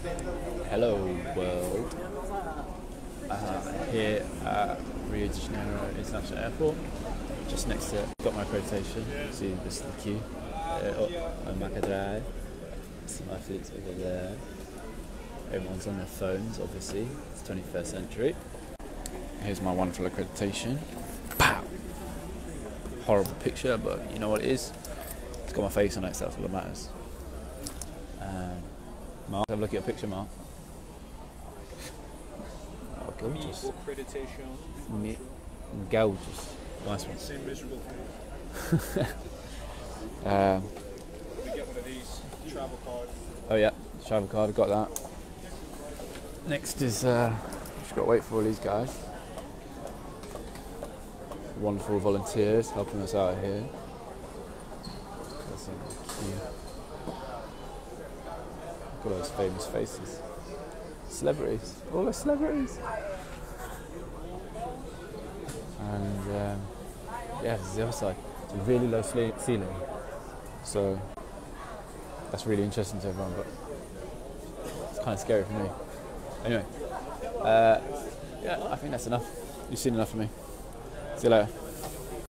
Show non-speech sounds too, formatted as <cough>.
Hello world. Uh, here at Rio de Janeiro International Airport, just next to. Got my accreditation. See, this is the queue. Uh, oh, on Maca Drive. See my feet over there. Everyone's on their phones, obviously. It's 21st century. Here's my wonderful accreditation. Pow! Horrible picture, but you know what it is? It's got my face on it, so that's all that matters. Mark, have a look at your picture, Mark. <laughs> Oh, gorgeous. Me- Gorgeous. Nice one. Same miserable thing. <laughs> Um, get one of these travel card. oh yeah, travel card, got that. Next is, uh, just got to wait for all these guys. Wonderful volunteers helping us out here. At those famous faces. Celebrities, all the celebrities. And um, yeah, this is the other side. It's a really low ceiling- ceiling. So that's really interesting to everyone, but it's kind of scary for me. Anyway, uh, yeah, I think that's enough. You've seen enough of me. See you later.